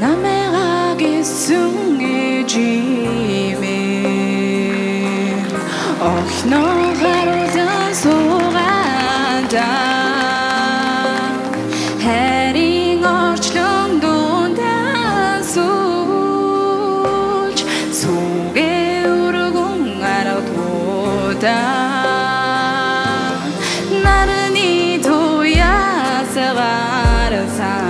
намайгаа гэсэн ээжимээ охноо харуулсан суугаадаа Харин орчлон дундаа суулж сүгээ өргөн аратуудаа нарны туясгарсан намхан бар толгойд минь өгтөн зогсох ээжимэн үнээр тасаа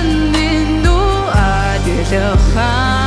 яннину адилхан